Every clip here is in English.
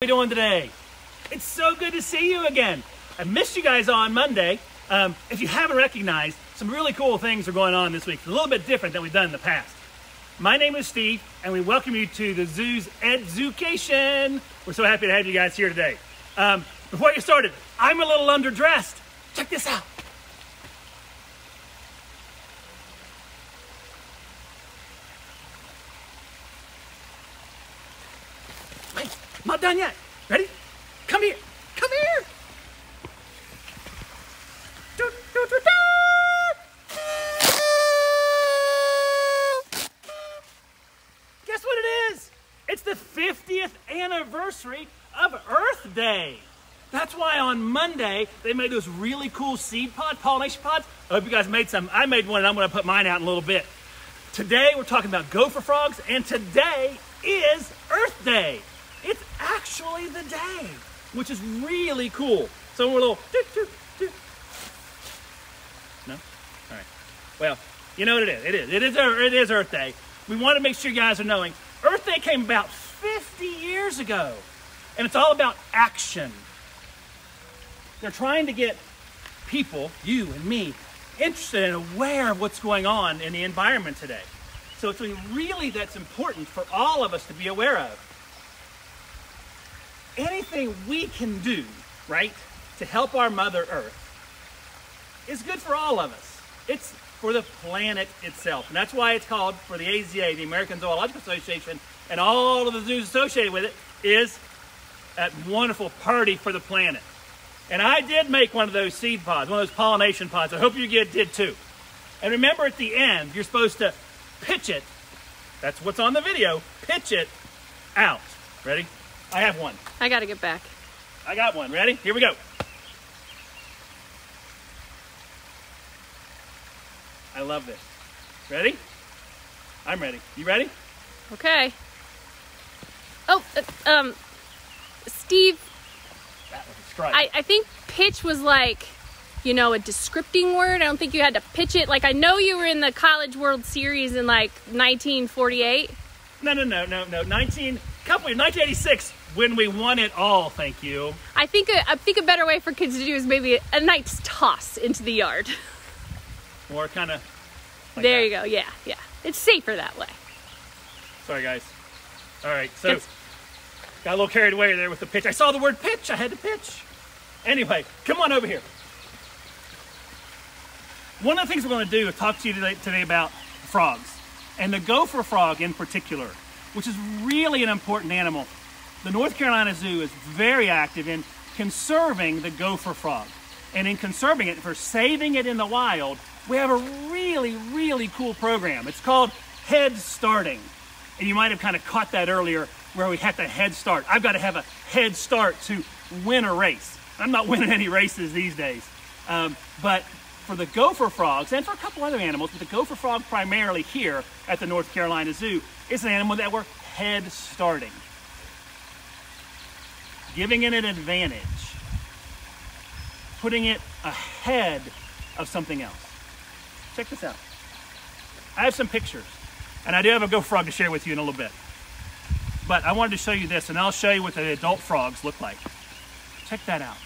you doing today? It's so good to see you again. I missed you guys on Monday. Um, if you haven't recognized, some really cool things are going on this week. a little bit different than we've done in the past. My name is Steve, and we welcome you to the zoo's Education. We're so happy to have you guys here today. Um, before you started, I'm a little underdressed. Check this out. Wait, I'm not done yet. Ready? Come here. Come here. Do, do, do. Guess what it is? It's the 50th anniversary of Earth Day. That's why on Monday they made those really cool seed pod, pollination pods. I hope you guys made some. I made one and I'm going to put mine out in a little bit. Today we're talking about gopher frogs, and today is Earth Day. It's actually the day, which is really cool. So we're a little. Doo, doo, doo. No? All right. Well, you know what it is. It is. It is, it is Earth Day. We want to make sure you guys are knowing Earth Day came about 50 years ago, and it's all about action. They're trying to get people, you and me, interested and aware of what's going on in the environment today. So it's really that's important for all of us to be aware of. Anything we can do, right, to help our Mother Earth is good for all of us. It's for the planet itself. And that's why it's called, for the AZA, the American Zoological Association, and all of the zoos associated with it, is that wonderful party for the planet. And I did make one of those seed pods, one of those pollination pods. I hope you did too. And remember at the end, you're supposed to pitch it. That's what's on the video. Pitch it out. Ready? I have one. I gotta get back. I got one. Ready? Here we go. I love this. Ready? I'm ready. You ready? Okay. Oh, uh, um, Steve, That was a strike. I, I think pitch was like, you know, a descripting word. I don't think you had to pitch it. Like, I know you were in the College World Series in like 1948. no, no, no, no, no. 19, couple, years. 1986 when we won it all. Thank you. I think a, I think a better way for kids to do is maybe a, nice toss into the yard. Or kind of. there you go. Yeah, yeah. It's safer that way. Sorry, guys. All right, so got a little carried away there with the pitch. I saw the word pitch. I had to pitch. Anyway, come on over here. One of the things we're going to do is talk to you today, today about frogs, and the gopher frog in particular, which is really an important animal. The North Carolina Zoo is very active in conserving the gopher frog. And in conserving it, for saving it in the wild, we have a really, really cool program. It's called Head Starting. And you might have kind of caught that earlier where we have to head start. I've got to have a head start to win a race. I'm not winning any races these days. Um, but for the gopher frogs and for a couple other animals, but the gopher frog primarily here at the North Carolina Zoo is an animal that we're head starting, giving it an advantage, putting it ahead of something else. Check this out. I have some pictures, and I do have a gopher frog to share with you in a little bit. But I wanted to show you this, and I'll show you what the adult frogs look like. Check that out.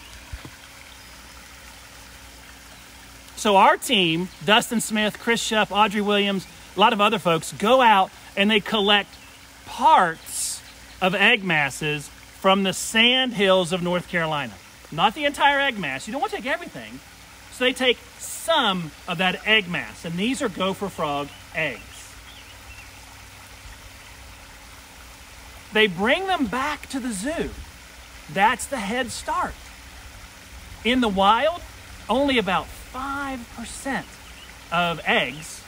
So our team, Dustin Smith, Chris Shuff, Audrey Williams, a lot of other folks, go out and they collect parts of egg masses from the sand hills of North Carolina. Not the entire egg mass. You don't want to take everything. So they take some of that egg mass, and these are gopher frog eggs. They bring them back to the zoo. That's the head start. In the wild, only about 5% of eggs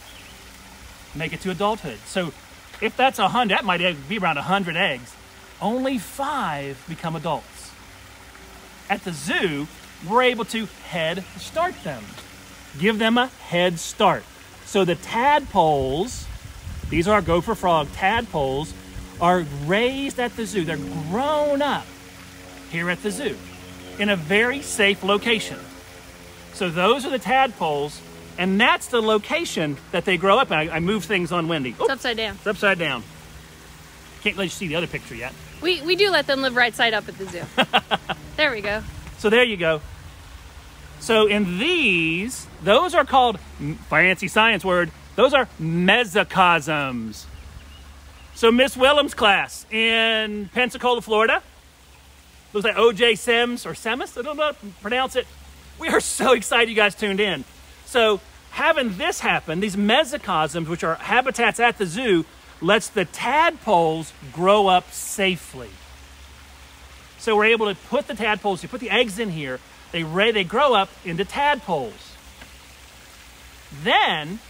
make it to adulthood. So if that's a 100, that might be around 100 eggs. Only five become adults. At the zoo, we're able to head start them, give them a head start. So the tadpoles, these are our gopher frog tadpoles, are raised at the zoo. They're grown up here at the zoo in a very safe location. So those are the tadpoles, and that's the location that they grow up. I, I move things on Wendy. It's upside down. It's upside down. Can't let you see the other picture yet. We, we do let them live right side up at the zoo. there we go. So there you go. So in these, those are called fancy science word. Those are mesocosms. So Miss Willems' class in Pensacola, Florida, looks like OJ Sims or Semis. I don't know how to pronounce it. We are so excited you guys tuned in. So having this happen, these mesocosms, which are habitats at the zoo, lets the tadpoles grow up safely. So we're able to put the tadpoles, you put the eggs in here, they, they grow up into tadpoles. Then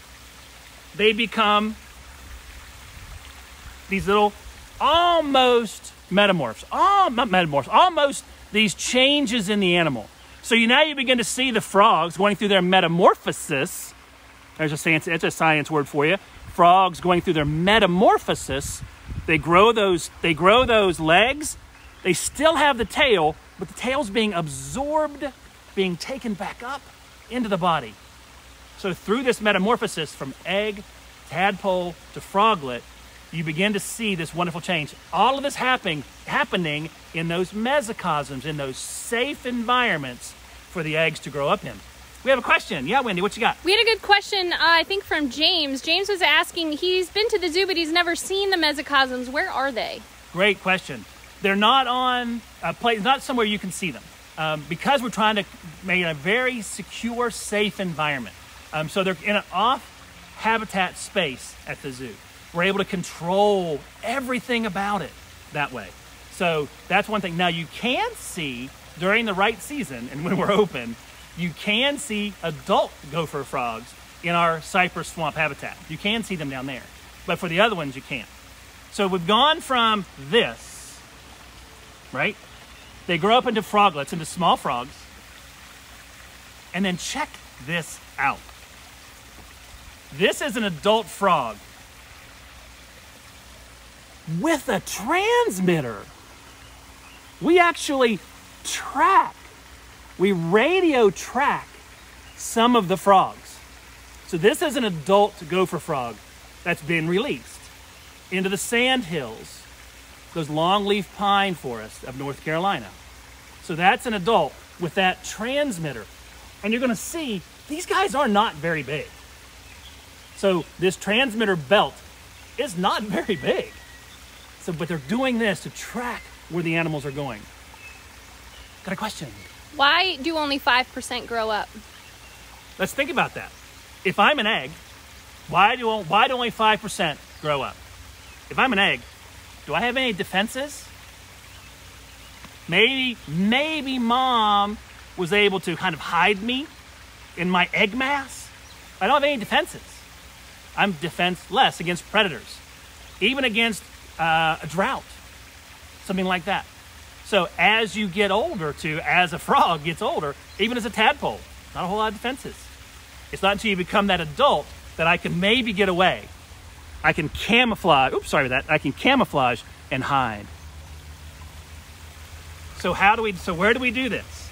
they become these little almost metamorphs, all metamorphs, almost these changes in the animal. So you now you begin to see the frogs going through their metamorphosis. There's a science, it's a science word for you. Frogs going through their metamorphosis. They grow those, they grow those legs. They still have the tail, but the tail's being absorbed, being taken back up into the body. So through this metamorphosis from egg, tadpole to froglet, you begin to see this wonderful change. All of this happening, happening in those mesocosms, in those safe environments for the eggs to grow up in. We have a question. Yeah, Wendy, what you got? We had a good question, uh, I think, from James. James was asking, he's been to the zoo, but he's never seen the mesocosms. Where are they? Great question. They're not on a place, not somewhere you can see them. Um, because we're trying to make a very secure, safe environment. Um, so they're in an off habitat space at the zoo. We're able to control everything about it that way. So that's one thing. Now you can see during the right season and when we're open, you can see adult gopher frogs in our cypress swamp habitat. You can see them down there. But for the other ones, you can't. So we've gone from this, right? They grow up into froglets, into small frogs. And then check this out. This is an adult frog with a transmitter. We actually track, we radio track some of the frogs. So this is an adult gopher frog that's been released into the sand hills, those longleaf pine forests of North Carolina. So that's an adult with that transmitter. And you're gonna see these guys are not very big. So this transmitter belt is not very big. So, but they're doing this to track where the animals are going. Got a question? Why do only 5% grow up? Let's think about that. If I'm an egg, why do, why do only 5% grow up? If I'm an egg, do I have any defenses? Maybe, maybe mom was able to kind of hide me in my egg mass. I don't have any defenses. I'm defenseless against predators, even against uh, a drought, something like that. So as you get older, too, as a frog gets older, even as a tadpole, not a whole lot of defenses. It's not until you become that adult that I can maybe get away. I can camouflage. Oops, sorry about that. I can camouflage and hide. So how do we? So where do we do this?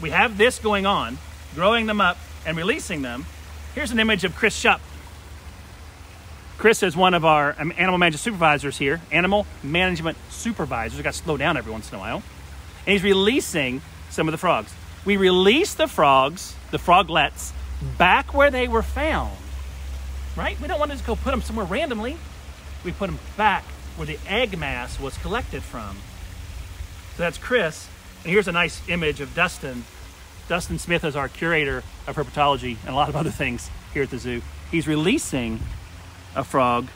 We have this going on, growing them up and releasing them. Here's an image of Chris Shupp Chris is one of our um, animal management supervisors here, animal management supervisors. We got to slow down every once in a while. And he's releasing some of the frogs. We release the frogs, the froglets, back where they were found. Right? We don't want to just go put them somewhere randomly. We put them back where the egg mass was collected from. So that's Chris. And here's a nice image of Dustin. Dustin Smith is our curator of herpetology and a lot of other things here at the zoo. He's releasing a frog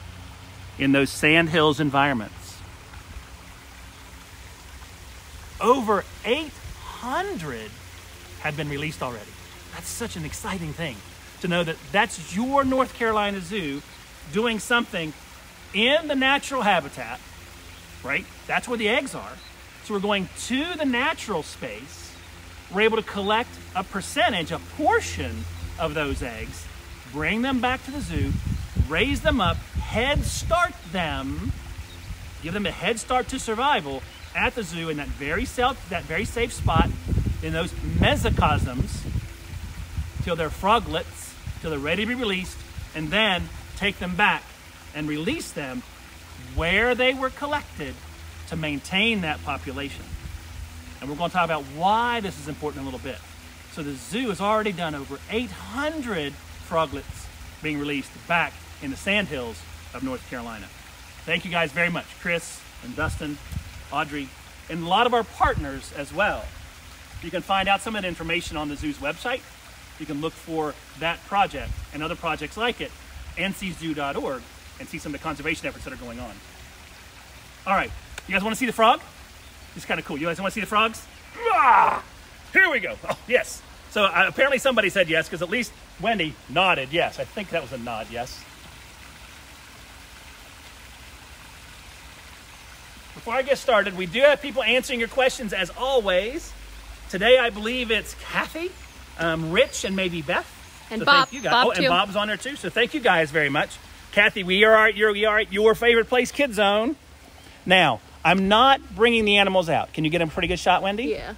in those sandhills environments. Over 800 have been released already. That's such an exciting thing to know that that's your North Carolina Zoo doing something in the natural habitat, right? That's where the eggs are. So we're going to the natural space. We're able to collect a percentage, a portion of those eggs, bring them back to the zoo, raise them up, head start them, give them a head start to survival at the zoo in that very self, that very safe spot in those mesocosms till they're froglets, till they're ready to be released, and then take them back and release them where they were collected to maintain that population. And we're going to talk about why this is important in a little bit. So the zoo has already done over 800 froglets being released back in the sandhills of North Carolina. Thank you guys very much, Chris and Dustin, Audrey, and a lot of our partners as well. You can find out some of the information on the zoo's website. You can look for that project and other projects like it, nczoo.org, and see some of the conservation efforts that are going on. All right, you guys want to see the frog? It's kind of cool. You guys want to see the frogs? Ah! Here we go. Oh, yes. So uh, apparently somebody said yes, because at least Wendy nodded yes. I think that was a nod, yes. Before I get started, we do have people answering your questions as always. Today, I believe it's Kathy, um, Rich, and maybe Beth. And So Bob. Thank you guys. Bob oh, and too. Bob's on there too. So thank you guys very much. Kathy, we are at your, we are at your favorite place, Kid Zone. Now, I'm not bringing the animals out. Can you get a pretty good shot, Wendy? Yeah.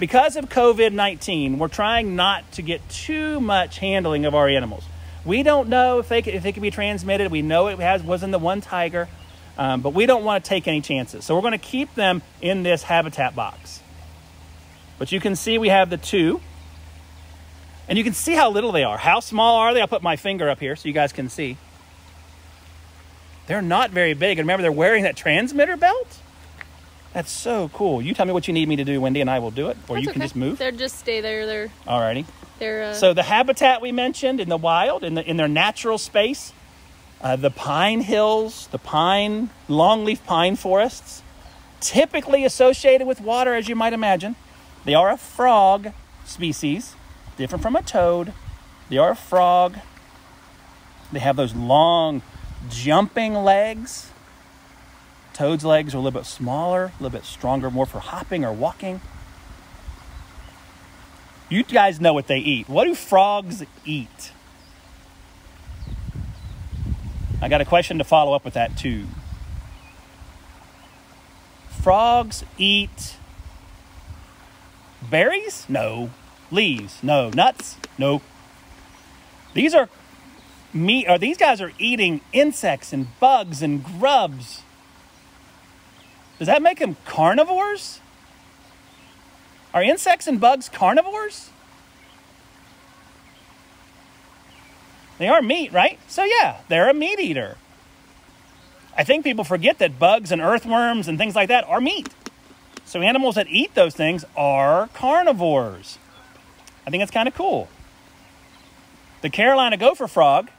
because of COVID 19, we're trying not to get too much handling of our animals. We don't know if they, if they can be transmitted. We know it has, was in the one tiger, um, but we don't want to take any chances. So we're going to keep them in this habitat box. But you can see we have the two. And you can see how little they are. How small are they? I'll put my finger up here so you guys can see. They're not very big. And remember, they're wearing that transmitter belt? That's so cool. You tell me what you need me to do, Wendy, and I will do it. Or That's you can okay. just move. They're just stay there. They're Alrighty. they're. Uh, So the habitat we mentioned in the wild, in, the, in their natural space, uh, the pine hills, the pine, longleaf pine forests, typically associated with water, as you might imagine. They are a frog species, different from a toad. They are a frog. They have those long, jumping legs. Toad's legs are a little bit smaller, a little bit stronger, more for hopping or walking. You guys know what they eat. What do frogs eat? I got a question to follow up with that too. Frogs eat berries? No. Leaves? No. Nuts? No. These are meat, or these guys are eating insects and bugs and grubs. Does that make them carnivores? Are insects and bugs carnivores? They are meat, right? So, yeah, they're a meat eater. I think people forget that bugs and earthworms and things like that are meat. So, animals that eat those things are carnivores. I think it's kind of cool. The Carolina gopher frog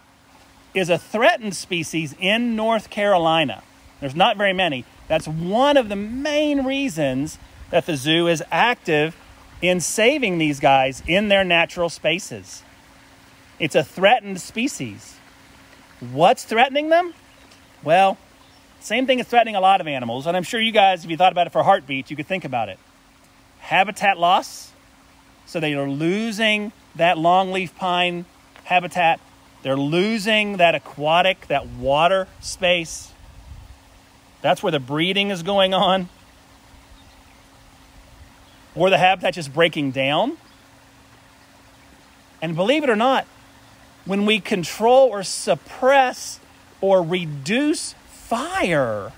is a threatened species in North Carolina. There's not very many. That's one of the main reasons that the zoo is active in saving these guys in their natural spaces. It's a threatened species. What's threatening them? Well, same thing as threatening a lot of animals, and I'm sure you guys, if you thought about it for heartbeats, you could think about it. Habitat loss, so they are losing that longleaf pine habitat. They're losing that aquatic, that water space. That's where the breeding is going on. Or the habitat just breaking down. And believe it or not, when we control or suppress or reduce fire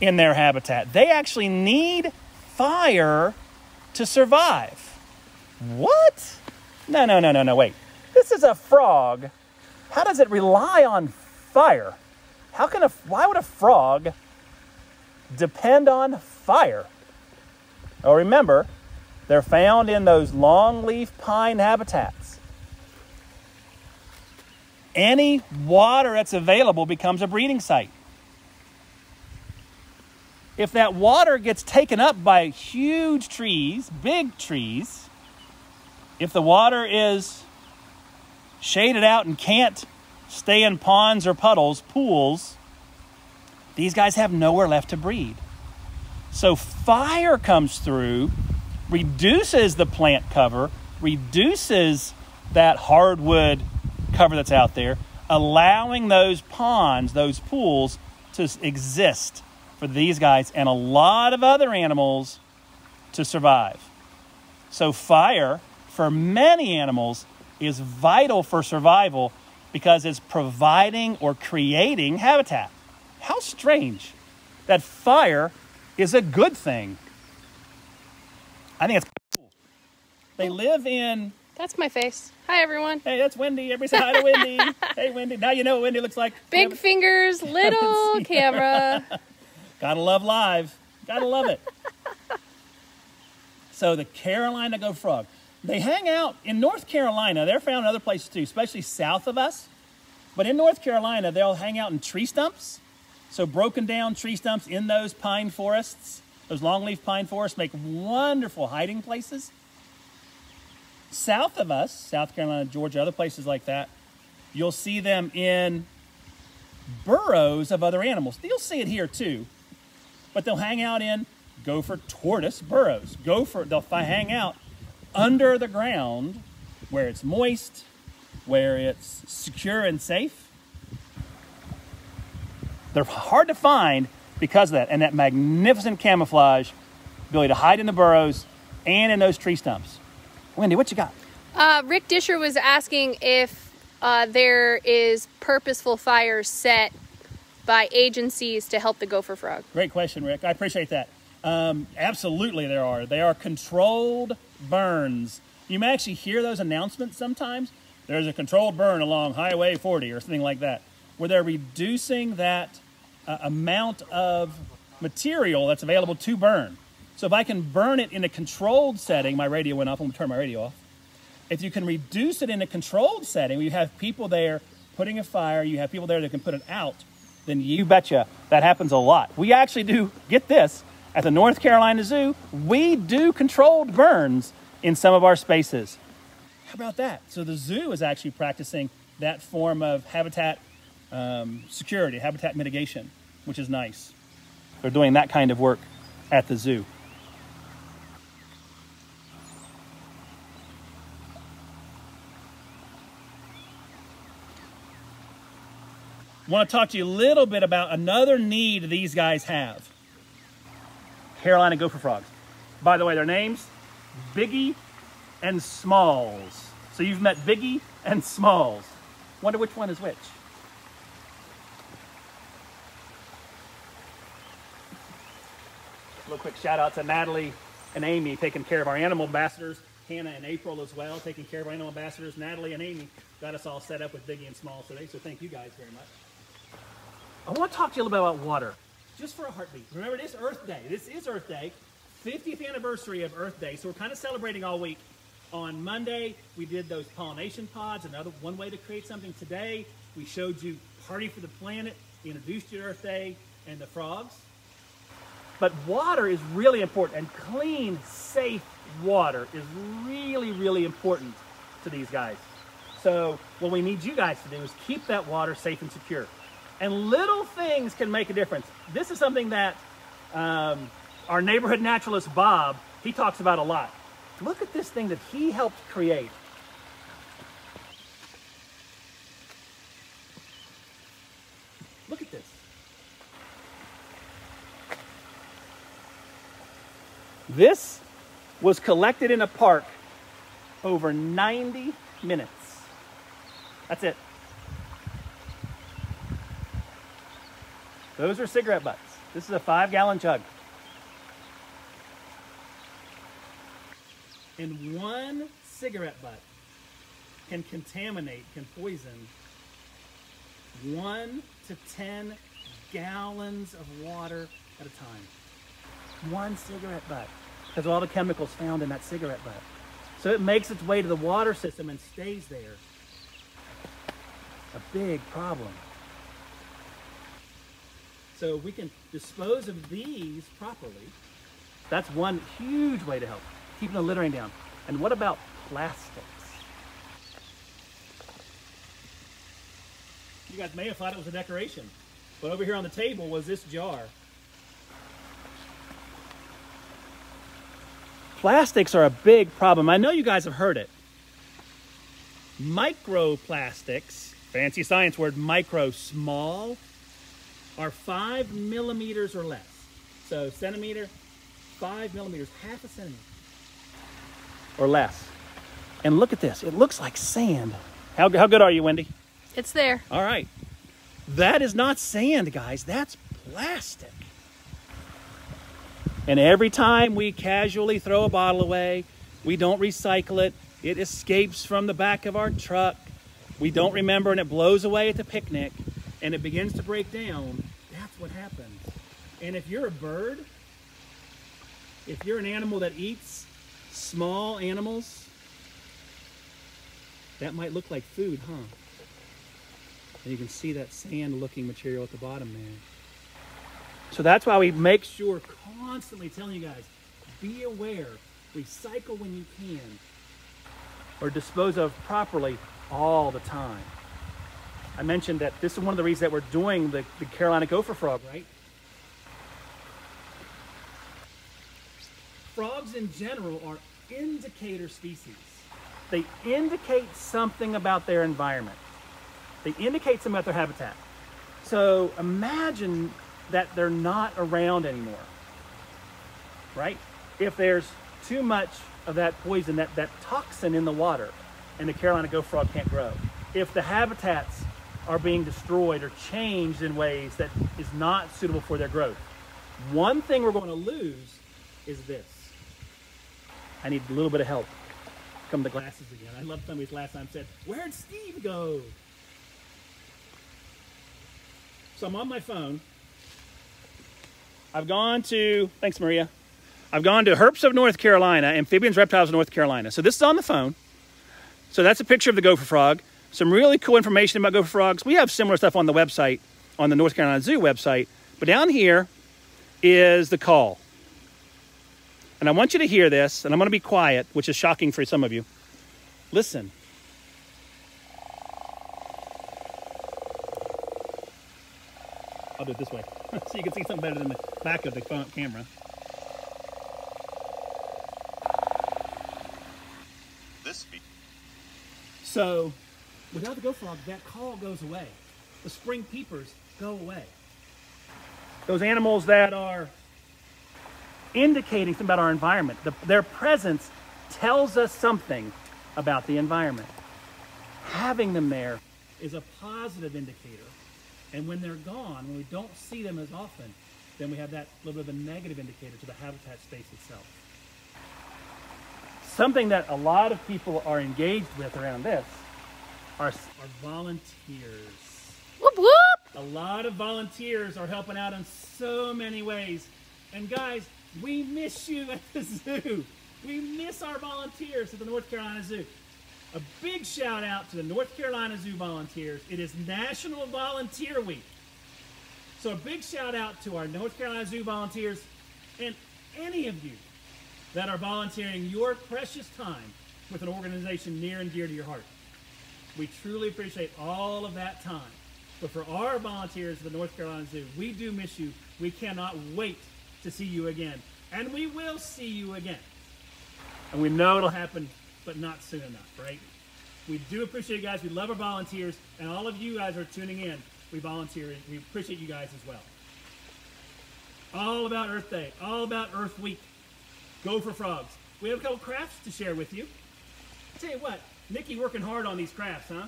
in their habitat, they actually need fire to survive. What? No, no, no, no, no, wait. This is a frog. How does it rely on fire? How can a why would a frog depend on fire? Well, remember, they're found in those longleaf pine habitats. Any water that's available becomes a breeding site. If that water gets taken up by huge trees, big trees, if the water is shaded out and can't stay in ponds or puddles, pools, these guys have nowhere left to breed. So fire comes through, reduces the plant cover, reduces that hardwood cover that's out there, allowing those ponds, those pools to exist for these guys and a lot of other animals to survive. So fire for many animals is vital for survival because it's providing or creating habitat. How strange that fire is a good thing. I think it's cool. They live in. That's my face. Hi, everyone. Hey, that's Wendy. Everybody say hi to Wendy. hey, Wendy. Now you know what Wendy looks like. Big fingers, little camera. Gotta love live. Gotta love it. so the Carolina Gopher Frog. They hang out in North Carolina. They're found in other places too, especially south of us. But in North Carolina, they'll hang out in tree stumps. So broken down tree stumps in those pine forests, those longleaf pine forests make wonderful hiding places. South of us, South Carolina, Georgia, other places like that, you'll see them in burrows of other animals. You'll see it here too, but they'll hang out in gopher tortoise burrows. Gopher, they'll hang out under the ground where it's moist, where it's secure and safe. They're hard to find because of that and that magnificent camouflage, ability to hide in the burrows and in those tree stumps. Wendy, what you got? Uh, Rick Disher was asking if uh, there is purposeful fires set by agencies to help the gopher frog. Great question, Rick. I appreciate that. Um, absolutely, there are. They are controlled burns. You may actually hear those announcements sometimes. There's a controlled burn along Highway 40 or something like that, where they're reducing that uh, amount of material that's available to burn. So if I can burn it in a controlled setting, my radio went off, I'm gonna turn my radio off. If you can reduce it in a controlled setting, you have people there putting a fire, you have people there that can put it out, then you betcha that happens a lot. We actually do, get this, at the North Carolina Zoo, we do controlled burns in some of our spaces. How about that? So the zoo is actually practicing that form of habitat um, security, habitat mitigation, which is nice. They're doing that kind of work at the zoo. I want to talk to you a little bit about another need these guys have. Carolina gopher frogs. By the way, their names, Biggie and Smalls. So you've met Biggie and Smalls. Wonder which one is which. A little quick shout out to Natalie and Amy taking care of our animal ambassadors. Hannah and April as well, taking care of our animal ambassadors. Natalie and Amy got us all set up with Biggie and Smalls today, so thank you guys very much. I want to talk to you a little bit about water, just for a heartbeat. Remember, this Earth Day. This is Earth Day, 50th anniversary of Earth Day, so we're kind of celebrating all week. On Monday, we did those pollination pods, another one way to create something. Today, we showed you Party for the Planet, introduced you to Earth Day, and the frogs. But water is really important, and clean, safe water is really, really important to these guys. So what we need you guys to do is keep that water safe and secure. And little things can make a difference. This is something that um, our neighborhood naturalist, Bob, he talks about a lot. Look at this thing that he helped create. Look at this. This was collected in a park over 90 minutes. That's it. Those are cigarette butts. This is a five gallon jug. And one cigarette butt can contaminate, can poison one to 10 gallons of water at a time. One cigarette butt because of all the chemicals found in that cigarette butt. So it makes its way to the water system and stays there. A big problem. So we can dispose of these properly. That's one huge way to help, keeping the littering down. And what about plastics? You guys may have thought it was a decoration, but over here on the table was this jar. Plastics are a big problem. I know you guys have heard it. Microplastics, fancy science word, micro, small, are five millimeters or less. So centimeter, five millimeters, half a centimeter or less. And look at this. It looks like sand. How, how good are you, Wendy? It's there. All right. That is not sand, guys. That's plastic. And every time we casually throw a bottle away, we don't recycle it, it escapes from the back of our truck. We don't remember and it blows away at the picnic and it begins to break down. And if you're a bird, if you're an animal that eats small animals, that might look like food, huh? And you can see that sand looking material at the bottom there. So that's why we make sure constantly telling you guys, be aware, recycle when you can, or dispose of properly all the time. I mentioned that this is one of the reasons that we're doing the, the Carolina gopher frog, right? Frogs in general are indicator species. They indicate something about their environment. They indicate something about their habitat. So imagine that they're not around anymore, right? If there's too much of that poison, that, that toxin in the water, and the Carolina gopher frog can't grow. If the habitats are being destroyed or changed in ways that is not suitable for their growth, one thing we're going to lose is this. I need a little bit of help. Come to glasses again. I love somebody's last time said, Where'd Steve go? So I'm on my phone. I've gone to, thanks, Maria. I've gone to Herps of North Carolina, Amphibians, Reptiles of North Carolina. So this is on the phone. So that's a picture of the gopher frog. Some really cool information about gopher frogs. We have similar stuff on the website, on the North Carolina Zoo website. But down here is the call. And I want you to hear this, and I'm going to be quiet, which is shocking for some of you. Listen. I'll do it this way so you can see something better than the back of the camera. This speed. So, without the gopher frog, that call goes away. The spring peepers go away. Those animals that are indicating something about our environment, the, their presence tells us something about the environment. Having them there is a positive indicator. And when they're gone, when we don't see them as often, then we have that little bit of a negative indicator to the habitat space itself. Something that a lot of people are engaged with around this are, are volunteers. Whoop whoop! A lot of volunteers are helping out in so many ways. And guys, we miss you at the zoo. We miss our volunteers at the North Carolina Zoo. A big shout out to the North Carolina Zoo volunteers. It is National Volunteer Week. So a big shout out to our North Carolina Zoo volunteers and any of you that are volunteering your precious time with an organization near and dear to your heart. We truly appreciate all of that time. But for our volunteers at the North Carolina Zoo, we do miss you. We cannot wait to see you again. And we will see you again. And we know it'll happen but not soon enough, right? We do appreciate you guys. We love our volunteers, and all of you guys are tuning in. We volunteer. We appreciate you guys as well. All about Earth Day, all about Earth Week. Gopher frogs. We have a couple crafts to share with you. I'll tell you what, Nikki working hard on these crafts, huh?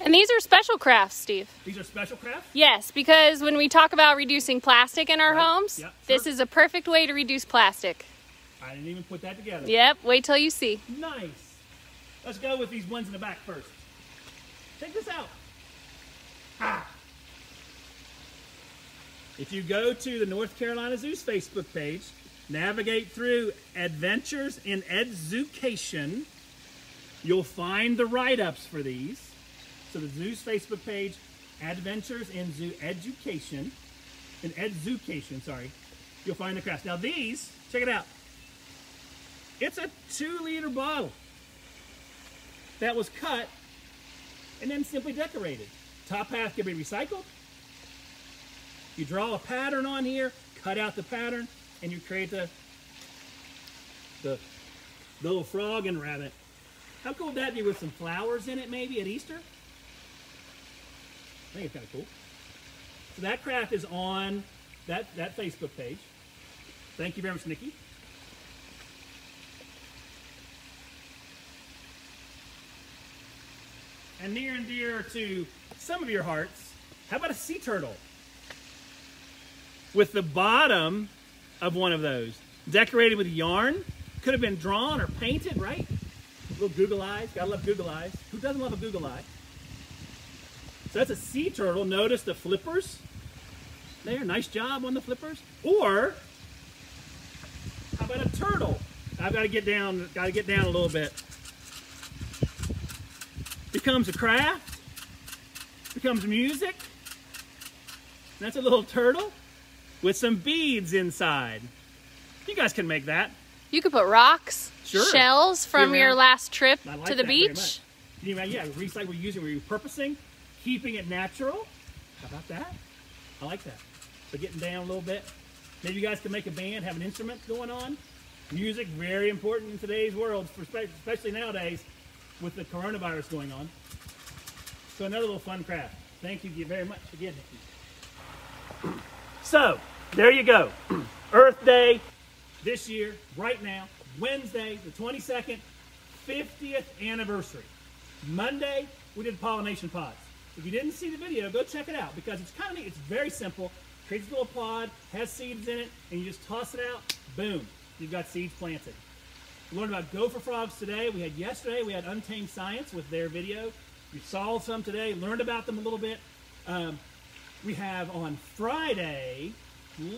And these are special crafts, Steve. These are special crafts? Yes, because when we talk about reducing plastic in our Right. homes, Yep, this is a perfect way to reduce plastic. I didn't even put that together. Yep, wait till you see. Nice. Let's go with these ones in the back first. Check this out. Ah. If you go to the North Carolina Zoo's Facebook page, navigate through Adventures in Education, you'll find the write-ups for these. So the Zoo's Facebook page, Adventures in Zoo Education, in Education, sorry, you'll find the crafts. Now these, check it out. It's a two liter bottle that was cut and then simply decorated. Top half can be recycled. You draw a pattern on here, cut out the pattern, and you create the, the little frog and rabbit. How cool would that be with some flowers in it maybe at Easter? I think it's kind of cool. So that craft is on that, that Facebook page. Thank you very much, Nikki. and near and dear to some of your hearts, How about a sea turtle? With the bottom of one of those decorated with yarn. Could have been drawn or painted, right? Little Google eyes. Gotta love Google eyes. Who doesn't love a Google eye? So that's a sea turtle. Notice the flippers there. Nice job on the flippers. Or how about a turtle? I've got to get down. Got to get down a little bit. Becomes a craft. Becomes music. That's a little turtle with some beads inside. You guys can make that. You could put rocks, Sure. shells from Yeah, your last trip like to the beach. much. Can you imagine? Yeah, recycle, using, repurposing, keeping it natural. How about that? I like that. So getting down a little bit. Maybe you guys can make a band, have an instrument going on. Music, very important in today's world, especially nowadays with the coronavirus going on. So another little fun craft. Thank you very much again, So, there you go. Earth Day this year, right now, Wednesday, the 22nd, 50th anniversary. Monday, we did pollination pods. If you didn't see the video, go check it out because it's kind of neat. It's very simple. Creates a little pod, has seeds in it, and you just toss it out. Boom, you've got seeds planted. We learned about gopher frogs today. We had yesterday, we had Untamed Science with their video. We saw some today, learned about them a little bit. Um, we have on Friday,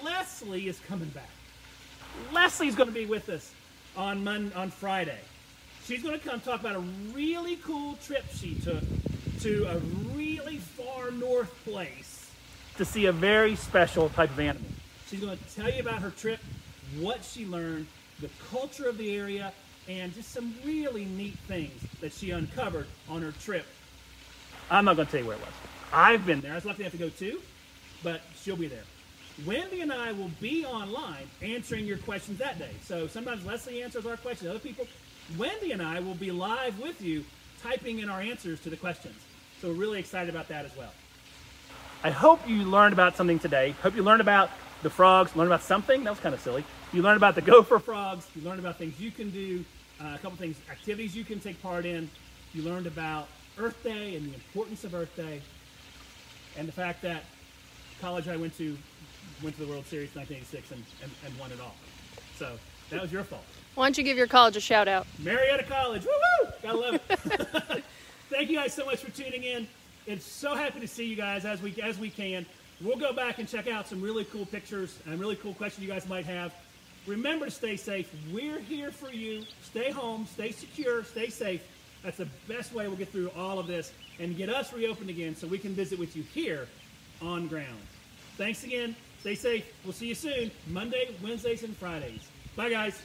Leslie is coming back. Leslie's going to be with us on Mon- on Friday. She's going to come talk about a really cool trip she took to a far north place to see a very special type of animal. She's going to tell you about her trip, what she learned, the culture of the area, and just some really neat things that she uncovered on her trip. I'm not going to tell you where it was. I've been there. I was lucky enough to go too, but she'll be there. Wendy and I will be online answering your questions that day. So sometimes Leslie answers our questions, other people. Wendy and I will be live with you typing in our answers to the questions. So we're really excited about that as well. I hope you learned about something today. Hope you learned about the frogs, learned about something. That was kind of silly. You learned about the gopher frogs. You learned about things you can do, uh, a couple things, activities you can take part in. You learned about Earth Day and the importance of Earth Day, and the fact that college I went to went to the World Series in 1986 and, and, and won it all. So that was your fault. Why don't you give your college a shout out? Marietta College, woo woo! Gotta love it. Thank you guys so much for tuning in. It's so happy to see you guys as we as we can. We'll go back and check out some really cool pictures and really cool questions you guys might have. Remember to stay safe. We're here for you. Stay home, stay secure, stay safe. That's the best way we'll get through all of this and get us reopened again so we can visit with you here on ground. Thanks again. Stay safe. We'll see you soon. Monday, Wednesdays, and Fridays. Bye, guys.